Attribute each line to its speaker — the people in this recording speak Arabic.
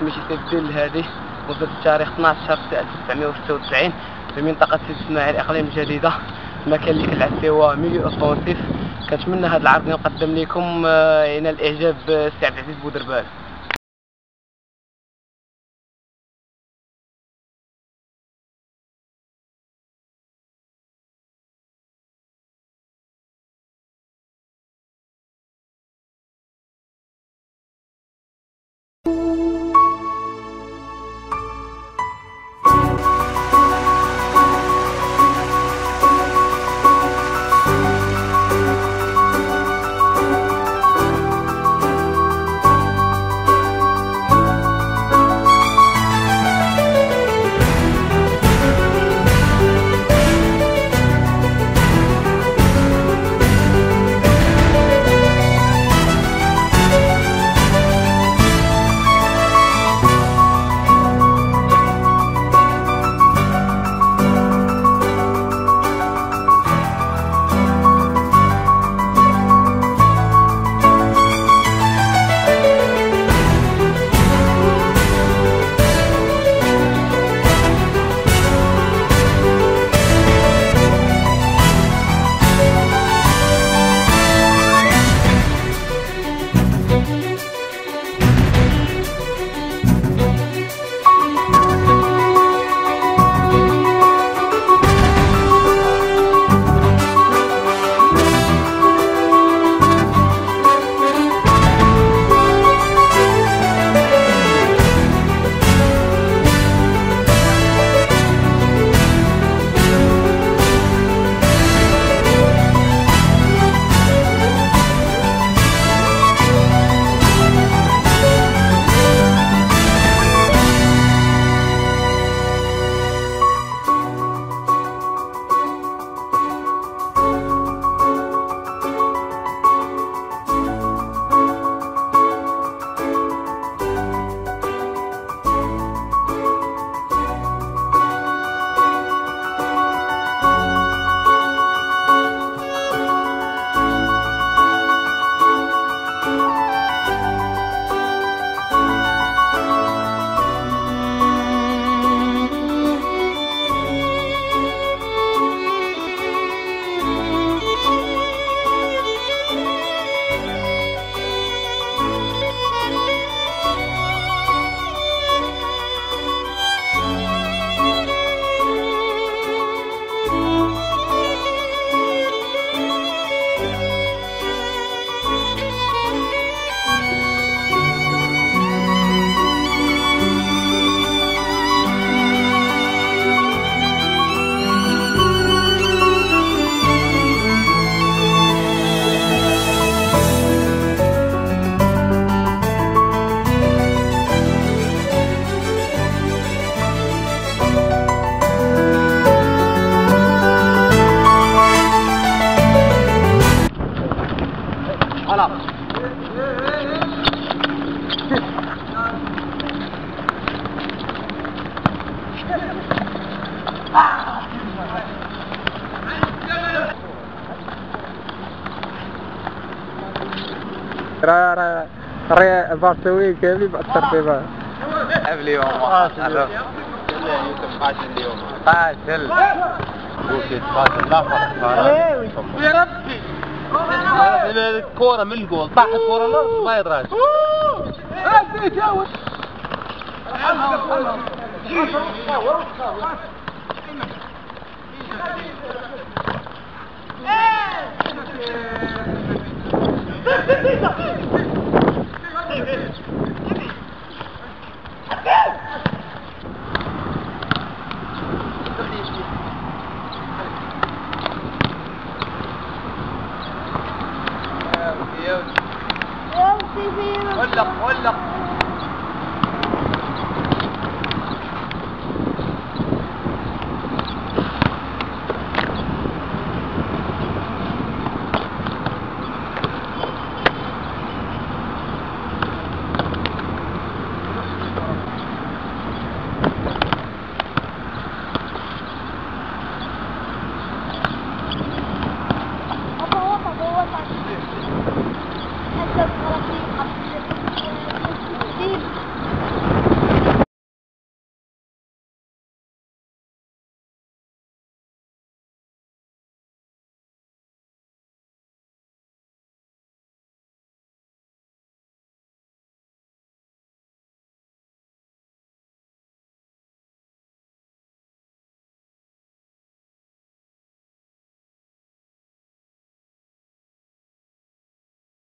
Speaker 1: سميتي سيف الدين الهادي ولدت التاريخ 12 شهر 1996 في منطقة سيد إسماعيل إقليم جديدة المكان اللي كنلعب فيه هو milieu offensif كنتمنى هذا العرض اللي نقدم لكم آه، ينال إعجاب السي عبد العزيز بودربال.
Speaker 2: راه راه راه البرشاوي كاملين بأثر فيه
Speaker 3: اليوم قاتل. اليوم قاتل. يوسف قاتل. لا فرق.
Speaker 1: يا ربي.
Speaker 3: الكورة من الجول. طاح الكورة الأرض ما يدراش
Speaker 1: ولق ولق